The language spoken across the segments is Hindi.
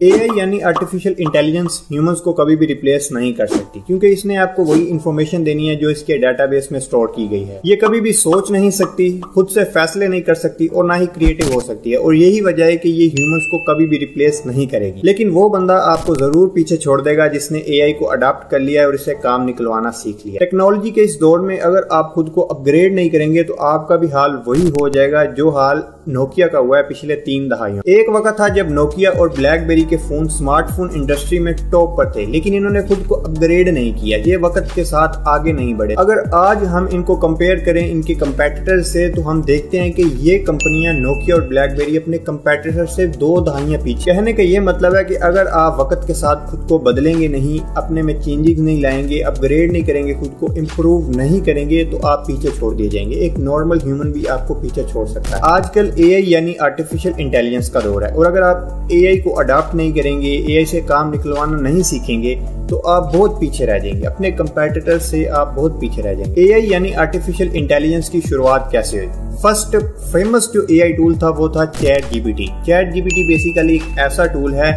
एआई यानी आर्टिफिशियल इंटेलिजेंस ह्यूमंस को कभी भी रिप्लेस नहीं कर सकती, क्योंकि इसने आपको वही इन्फॉर्मेशन देनी है जो इसके डेटाबेस में स्टोर की गई है। ये कभी भी सोच नहीं सकती, खुद से फैसले नहीं कर सकती और ना ही क्रिएटिव हो सकती है। और यही वजह है कि ये ह्यूमंस को कभी भी रिप्लेस नहीं करेगी। लेकिन वो बंदा आपको ज़रूर पीछे छोड़ देगा जिसने एआई को अडाप्ट कर लिया है और इसे काम निकलवाना सीख लिया टेक्नोलॉजी के इस दौर में अगर आप खुद को अपग्रेड नहीं करेंगे तो आपका भी हाल वही हो जाएगा जो हाल नोकिया का हुआ है पिछले तीन दहाइयों एक वक्त था जब नोकिया और ब्लैकबेरी के फ़ोन स्मार्टफ़ोन इंडस्ट्री में टॉप पर थे, लेकिन इन्होंने खुद को अपग्रेड नहीं किया। ये वक्त के साथ आगे नहीं बढ़े। अगर आज हम इनको कंपेयर करें इनके कंपेटिटर से तो हम देखते हैं कि ये कंपनियाँ नोकिया और ब्लैकबेरी अपने कंपेटिटर से दो दहाइयाँ पीछे। कहने का ये मतलब है कि अगर आप वक्त के साथ खुद को बदलेंगे नहीं, अपने में चेंजेस नहीं लाएँगे अपग्रेड नहीं करेंगे, खुद को इम्प्रूव नहीं करेंगे तो आप पीछे छोड़ दिए जाएँगे। एक नॉर्मल ह्यूमन भी आपको पीछे छोड़ सकता है। आजकल एआई यानी आर्टिफिशियल इंटेलिजेंस का दौर है, और अगर आप एआई को अडॉप्ट नहीं करेंगे एआई से काम निकलवाना नहीं सीखेंगे तो आप बहुत पीछे रह जाएँगे। अपने कंपेटिटर से आप बहुत पीछे रह जाएँगे। एआई यानी आर्टिफिशियल इंटेलिजेंस की शुरुआत कैसे हुई? फ़र्स्ट फ़ेमस जो एआई टूल था, वो था ChatGPT ChatGPT basically एक ऐसा टूल है,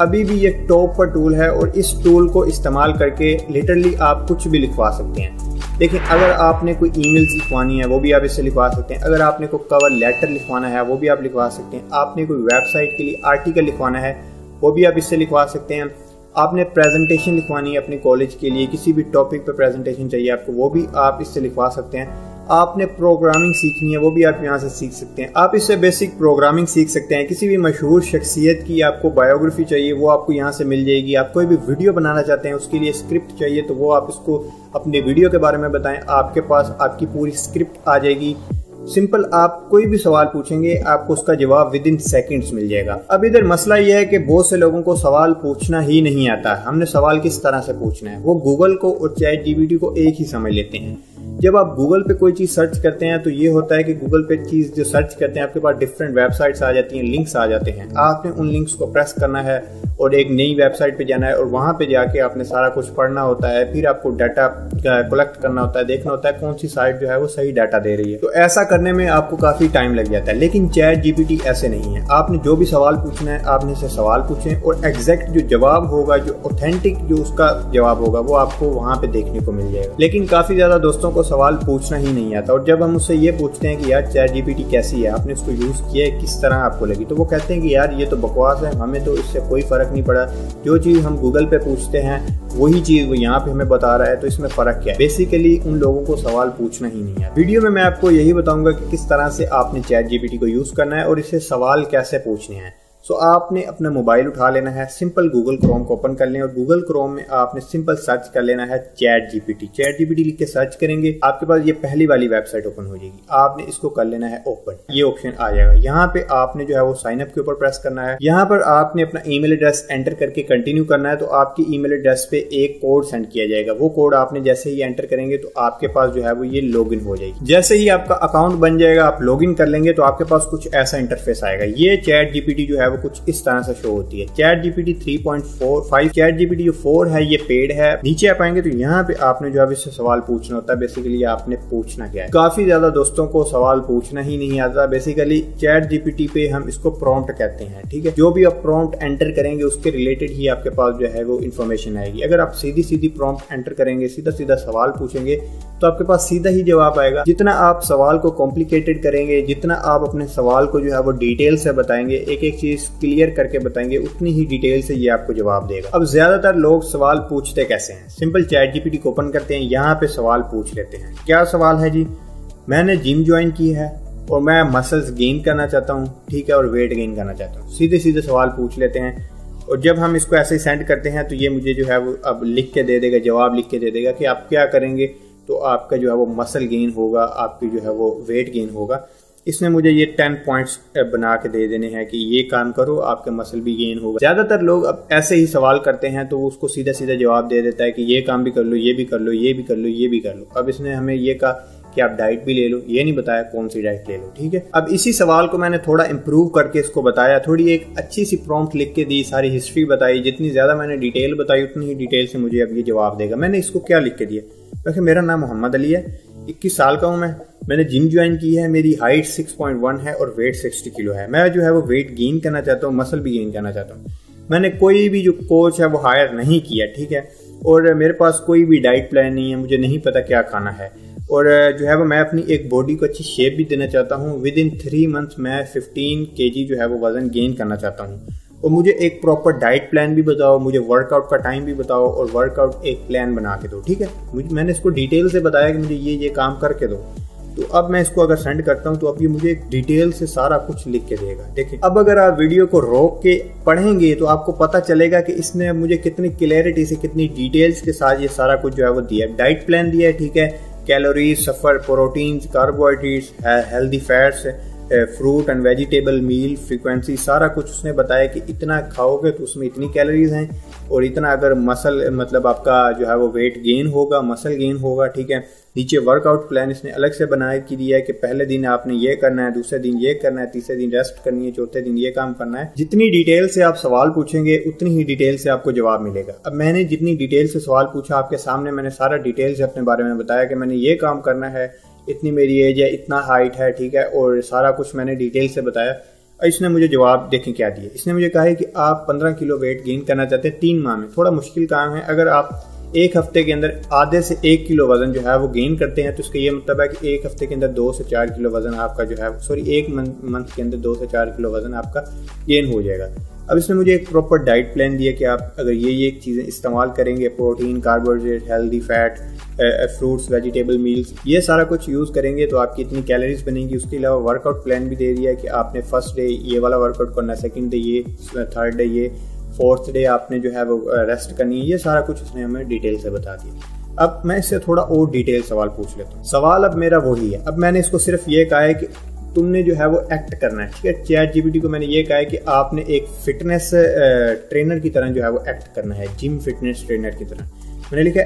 अभी भी ये टॉप पर टूल है और इस टूल को इस्तेमाल करके लिटरली आप कुछ भी लिखवा सकते हैं। लेकिन अगर आपने कोई ईमेल्स लिखवानी है, वो भी आप इससे लिखवा सकते हैं। अगर आपने कोई कवर लेटर लिखवाना है, वो भी आप लिखवा सकते हैं। आपने कोई वेबसाइट के लिए आर्टिकल लिखवाना है वो भी आप इससे लिखवा सकते हैं। आपने प्रेजेंटेशन लिखवानी है अपने कॉलेज के लिए, किसी भी टॉपिक पर प्रेजेंटेशन चाहिए आपको, वो भी आप इससे लिखवा सकते हैं। आपने प्रोग्रामिंग सीखनी है, वो भी आप यहाँ से सीख सकते हैं। आप इससे बेसिक प्रोग्रामिंग सीख सकते हैं। किसी भी मशहूर शख्सियत की आपको बायोग्राफी चाहिए, वो आपको यहाँ से मिल जाएगी। आप कोई भी वीडियो बनाना चाहते हैं, उसके लिए स्क्रिप्ट चाहिए तो वो आप इसको अपने वीडियो के बारे में बताएँ। आपके पास आपकी पूरी स्क्रिप्ट आ जाएगी। सिंपल आप कोई भी सवाल पूछेंगे, आपको उसका जवाब विद इन सेकेंड्स मिल जाएगा। अब इधर मसला यह है कि बहुत से लोगों को सवाल पूछना ही नहीं आता। हमने सवाल किस तरह से पूछना है? वो गूगल को और चैट जीबीटी को एक ही समझ लेते हैं। जब आप गूगल पे कोई चीज़ सर्च करते हैं तो ये होता है कि गूगल पे चीज़ जो सर्च करते हैं, आपके पास डिफरेंट वेबसाइट्स आ जाती हैं लिंक्स आ जाते हैं। आपने उन लिंक्स को प्रेस करना है और एक नई वेबसाइट पे जाना है और वहाँ पे जाके आपने सारा कुछ पढ़ना होता है, फिर आपको डाटा कलेक्ट करना होता है, देखना होता है कौन सी साइट जो है वो सही डाटा दे रही है। तो ऐसा करने में आपको काफ़ी टाइम लग जाता है, लेकिन चैट जीपीटी ऐसे नहीं है। आपने जो भी सवाल पूछना है आपने से सवाल पूछे और एग्जैक्ट जो जवाब होगा, जो ऑथेंटिक जो उसका जवाब होगा, वो आपको वहाँ पे देखने को मिल जाएगा। लेकिन काफ़ी ज़्यादा दोस्तों को सवाल पूछना ही नहीं आता और जब हम उससे ये पूछते हैं कि यार चैट जीपीटी कैसी है, आपने उसको यूज़ किया है, किस तरह आपको लगी तो वो कहते हैं कि यार ये तो बकवास है, हमें तो इससे कोई फ़र्क नहीं पड़ा। जो चीज़ हम गूगल पे पूछते हैं, वही चीज़ वो यहाँ पे हमें बता रहा है तो इसमें फ़र्क क्या है? बेसिकली उन लोगों को सवाल पूछना ही नहीं है। वीडियो में मैं आपको यही बताऊँगा कि किस तरह से आपने चैट जीपीटी को यूज़ करना है और इसे सवाल कैसे पूछने हैं। सो so, आपने अपना मोबाइल उठा लेना है सिंपल गूगल क्रोम को ओपन कर लें और गूगल क्रोम में आपने सिंपल सर्च कर लेना है चैट जीपीटी चैट जीपीटी लिख के सर्च करेंगे आपके पास ये पहली वाली वेबसाइट ओपन हो जाएगी। आपने इसको कर लेना है ओपन ये ऑप्शन आ जाएगा। यहाँ पे आपने जो है वो साइन अप के ऊपर प्रेस करना है। यहाँ पर आपने अपना ईमेल एड्रेस एंटर करके कंटिन्यू करना है तो आपकी ईमेल एड्रेस पे एक कोड सेंड किया जाएगा। वो कोड आपने जैसे ही एंटर करेंगे तो आपके पास जो है वो ये लॉग हो जाएगी। जैसे ही आपका अकाउंट बन जाएगा आप लॉग कर लेंगे तो आपके पास कुछ ऐसा इंटरफेस आएगा। ये चैट जीपीटी जो है वो कुछ इस तरह से शो होती है। ChatGPT three point four five ChatGPT जो फोर है, ये पेड है। नीचे आप आएँगे तो यहाँ पे आपने जो है इससे सवाल पूछना होता है। बेसिकली आपने पूछना क्या है। काफ़ी ज़्यादा दोस्तों को सवाल पूछना ही नहीं आता। बेसिकली चैट जीपीटी पे हम इसको प्रॉम्प्ट कहते हैं, ठीक है? जो भी आप प्रॉम्प्ट एंटर करेंगे, उसके रिलेटेड ही आपके पास जो है वो इन्फॉर्मेशन आएगी। अगर आप सीधी सीधी प्रॉम्प्ट एंटर करेंगे, सीधा सीधा सवाल पूछेंगे तो आपके पास सीधा ही जवाब आएगा। जितना आप सवाल को कॉम्प्लिकेटेड करेंगे, जितना आप अपने सवाल को जो है वो डिटेल से बताएँगे एक एक चीज़ क्लियर करके बताएँगे, उतनी ही डिटेल से ये आपको जवाब देगा। अब ज़्यादातर लोग सवाल पूछते कैसे हैं? सिंपल चैट जीपीटी को ओपन करते हैं, यहाँ पे सवाल पूछ लेते हैं। क्या सवाल है जी? मैंने जिम ज्वाइन की है और मैं मसल्स गेन करना चाहता हूँ, ठीक है, और वेट गेन करना चाहता हूँ। सीधे सीधे सवाल पूछ लेते हैं और जब हम इसको ऐसे सेंड करते हैं तो ये मुझे जो है वो अब लिख के दे देगा, जवाब लिख के दे देगा कि आप क्या करेंगे तो आपका जो है वो मसल गेन होगा, आपकी जो है वो वेट गेन होगा। इसने मुझे ये टेन पॉइंट्स बना के दे देने हैं कि ये काम करो, आपके मसल भी गेन होगा। ज़्यादातर लोग अब ऐसे ही सवाल करते हैं तो उसको सीधा सीधा जवाब दे देता है कि ये काम भी कर लो, ये भी कर लो, ये भी कर लो, ये भी कर लो। अब इसने हमें ये कहा कि आप डाइट भी ले लो, ये नहीं बताया कौन सी डाइट ले लो, ठीक है? अब इसी सवाल को मैंने थोड़ा इम्प्रूव करके इसको बताया, थोड़ी एक अच्छी सी प्रॉम्प्ट लिख के दी, सारी हिस्ट्री बताई, जितनी ज़्यादा मैंने डिटेल बताई, उतनी ही डिटेल से मुझे अब ये जवाब देगा। मैंने इसको क्या लिख के दिया? वैसे मेरा नाम मोहम्मद अली है। इक्कीस साल का हूँ मैं। मैंने जिम ज्वाइन की है, मेरी हाइट 6.1 है और वेट 60 किलो है। मैं जो है वो वेट गेन करना चाहता हूँ मसल भी गेन करना चाहता हूँ। मैंने कोई भी जो कोच है वो हायर नहीं किया, ठीक है? और मेरे पास कोई भी डाइट प्लान नहीं है, मुझे नहीं पता क्या खाना है। और जो है वो मैं अपनी एक बॉडी को अच्छी शेप भी देना चाहता हूँ। विद इन थ्री मंथ मैं फिफ्टीन के जो है वो वज़न गेन करना चाहता हूँ। और मुझे एक प्रॉपर डाइट प्लान भी बताओ, मुझे वर्कआउट का टाइम भी बताओ और वर्कआउट एक प्लान बना के दो, ठीक है? मुझे, मैंने इसको डिटेल से बताया कि मुझे ये ये काम करके दो। तो अब मैं इसको अगर सेंड करता हूँ तो अब ये मुझे एक डिटेल से सारा कुछ लिख के देगा, देखिए। अब अगर आप वीडियो को रोक के पढ़ेंगे तो आपको पता चलेगा कि इसने मुझे कितनी क्लियरिटी से, कितनी डिटेल्स के साथ ये सारा कुछ जो है वो दिया डाइट प्लान दिया है, ठीक है? Calories suffer protein carbohydrates healthy fats fruit and vegetable meal frequency सारा कुछ उसने बताया कि इतना खाओगे तो उसमें इतनी कैलोरीज हैं और इतना अगर मसल मतलब आपका जो है वो वेट गेन होगा मसल गेन होगा, ठीक है? नीचे वर्कआउट प्लान इसने अलग से बनाया कि दिया है कि पहले दिन आपने ये करना है, दूसरे दिन ये करना है, तीसरे दिन रेस्ट करनी है, चौथे दिन ये काम करना है। जितनी डिटेल से आप सवाल पूछेंगे, उतनी ही डिटेल से आपको जवाब मिलेगा। अब मैंने जितनी डिटेल से सवाल पूछा, आपके सामने मैंने सारा डिटेल से अपने बारे में बताया कि मैंने ये काम करना है इतनी मेरी एज है, इतना हाइट है, ठीक है, और सारा कुछ मैंने डिटेल से बताया। इसने मुझे जवाब देखें क्या दिया इसने मुझे कहा है कि आप 15 किलो वेट गेन करना चाहते हैं तीन माह में। थोड़ा मुश्किल काम है। अगर आप एक हफ़्ते के अंदर आधे से एक किलो वज़न जो है वो गेन करते हैं तो इसका ये मतलब है कि एक हफ़्ते के अंदर दो से चार किलो वज़न आपका जो है सॉरी एक मंथ के अंदर दो से चार किलो वज़न आपका गेन हो जाएगा। अब इसने मुझे एक प्रॉपर डाइट प्लान दिया कि आप अगर ये ये चीज़ें इस्तेमाल करेंगे protein carbohydrate healthy fat fruits vegetable meals ये सारा कुछ यूज़ करेंगे तो आपकी इतनी कैलोरीज बनेंगी। उसके अलावा वर्कआउट प्लान भी दे दिया है कि आपने फ़र्स्ट डे ये वाला वर्कआउट करना सेकेंड डे ये थर्ड डे ये फोर्थ डे आपने जो है वो रेस्ट करनी है। ये सारा कुछ उसने हमें डिटेल से बता दिया। अब मैं इससे थोड़ा और डिटेल सवाल पूछ लेता हूँ। सवाल अब मेरा वही है। अब मैंने इसको सिर्फ़ ये कहा है कि तुमने जो है वो एक्ट करना है, ठीक है? चैट जीपीटी को मैंने ये कहा है कि आपने एक फिटनेस ट्रेनर की तरह जो है वो एक्ट करना है जिम फिटनेस ट्रेनर की तरह। मैंने लिखा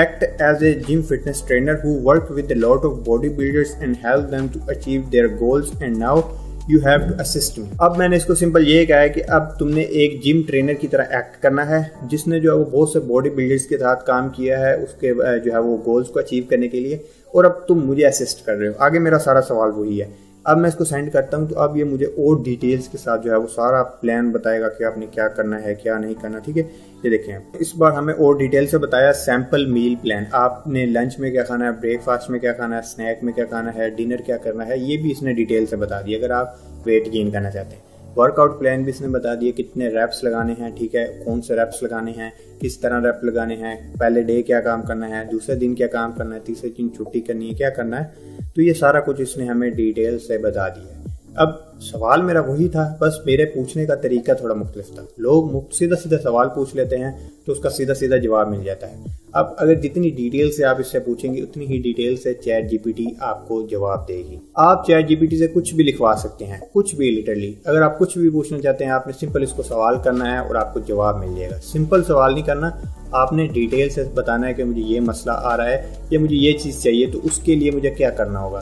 act as a gym fitness trainer who work with lot of body builders and help them to achieve their goals and now you have to assist me अब मैंने इसको सिंपल ये कहा है कि अब तुमने एक जिम ट्रेनर की तरह एक्ट करना है, जिसने जो है वो बहुत से बॉडी बिल्डर्स के साथ काम किया है, उसके जो है वो गोल्स को अचीव करने के लिए, और अब तुम मुझे असिस्ट कर रहे हो। आगे मेरा सारा सवाल वही है। अब मैं इसको सेंड करता हूँ तो अब ये मुझे और डिटेल्स के साथ जो है, वो सारा प्लान बताएगा कि आपने क्या करना है, क्या नहीं करना, ठीक है? ये देखें इस बार हमें और डिटेल से बताया सैंपल मील प्लान आपने लंच में क्या खाना है ब्रेकफास्ट में क्या खाना है स्नैक में क्या खाना है डिनर क्या करना है, ये भी इसने डिटेल से बता दिया, अगर आप वेट गेन करना चाहते हैं। वर्कआउट प्लान भी इसने बता दिया, कितने रैप्स लगाने हैं, ठीक है, कौन से रैप्स लगाने हैं, किस तरह रैप लगाने हैं, पहले डे क्या काम करना है, दूसरे दिन क्या काम करना है, तीसरे दिन छुट्टी करनी है, क्या करना है तो ये सारा कुछ इसने हमें डिटेल से बता दिया। अब सवाल मेरा वही था, बस मेरे पूछने का तरीका थोड़ा मुख्तलिफ़ था। लोग सीधा सीधा सवाल पूछ लेते हैं तो उसका सीधा सीधा जवाब मिल जाता है। अब अगर जितनी डिटेल से आप इससे पूछेंगे, उतनी ही डिटेल से चैट जीपीटी आपको जवाब देगी। आप चैट जीपीटी से कुछ भी लिखवा सकते हैं, कुछ भी लिटरली अगर आप कुछ भी पूछना चाहते हैं, आपने सिंपल इसको सवाल करना है और आपको जवाब मिल जाएगा। सिंपल सवाल नहीं करना, आपने डिटेल से बताना है कि मुझे ये मसला आ रहा है, या मुझे ये चीज़ चाहिए तो उसके लिए मुझे क्या करना होगा?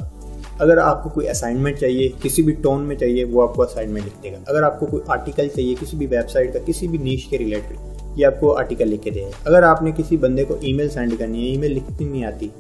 अगर आपको कोई असाइनमेंट चाहिए, किसी भी टोन में चाहिए, वो आपको असाइनमेंट लिख देगा। अगर आपको कोई आर्टिकल चाहिए, किसी भी वेबसाइट का, किसी भी नीच के रिलेटेड ये आपको आर्टिकल लिख के देगा। अगर आपने किसी बंदे को ईमेल सेंड करनी है ईमेल लिखती नहीं आती,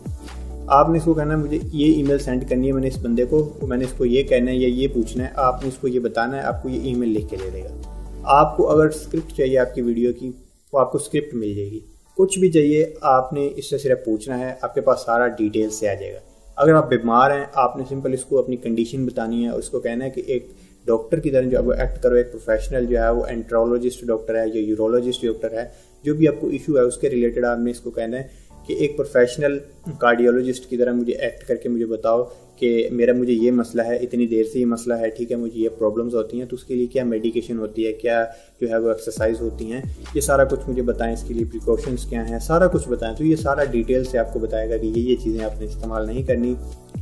आपने इसको कहना है, मुझे ये ईमेल सेंड करनी है, मैंने इस बंदे को, मैंने इसको ये कहना है या ये पूछना है, आपने इसको ये बताना है, आपको ये ईमेल लिख के दे देगा। आपको अगर स्क्रिप्ट चाहिए आपकी वीडियो की तो आपको स्क्रिप्ट मिल जाएगी। कुछ भी चाहिए, आपने इससे सिर्फ़ पूछना है, आपके पास सारा डिटेल से आ जाएगा। अगर आप बीमार हैं, आपने सिंपल इसको अपनी कंडीशन बतानी है, उसको कहना है कि एक डॉक्टर की तरह जो आपको एक्ट करो, एक प्रोफेशनल जो है, वो एंट्रोलॉजिस्ट डॉक्टर है या यूरोलॉजिस्ट डॉक्टर है, जो भी आपको इशू है, उसके रिलेटेड आपने इसको कहना है कि एक प्रोफेशनल कार्डियोलॉजिस्ट की तरह मुझे एक्ट करके मुझे बताओ कि मेरा मुझे ये मसला है, इतनी देर से ये मसला है, ठीक है, मुझे ये प्रॉब्लम्स होती हैं तो उसके लिए क्या मेडिकेशन होती है, क्या जो है वो एक्सरसाइज होती हैं, ये सारा कुछ मुझे बताएँ, इसके लिए प्रिकॉशंस क्या हैं, सारा कुछ बताएँ। तो ये सारा डिटेल से आपको बताएगा कि ये ये चीज़ें आपने इस्तेमाल नहीं करनी,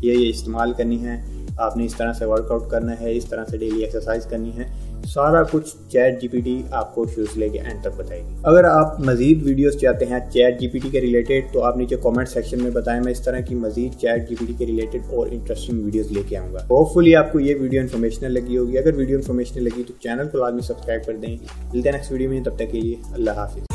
ये ये इस्तेमाल करनी है, आपने इस तरह से वर्कआउट करना है, इस तरह से डेली एक्सरसाइज करनी है। सारा कुछ चैट जीपीटी आपको शुरू से लेके एंड तक बताएगी। अगर आप मजीद वीडियोस चाहते हैं चैट जीपीटी के रिलेटेड तो आप नीचे कमेंट सेक्शन में बताएँ। मैं इस तरह की मजीद चैट जीपीटी के रिलेटेड और इंटरेस्टिंग वीडियोस लेके आऊँगा। होपफुली आपको ये वीडियो इन्फॉर्मेशनल लगी होगी। अगर वीडियो इन्फॉर्मेशनल लगी तो चैनल को लाजमी सब्सक्राइब कर दें। मिलते हैं नेक्स्ट वीडियो में। तब तक के लिए अल्लाह हाफिज़।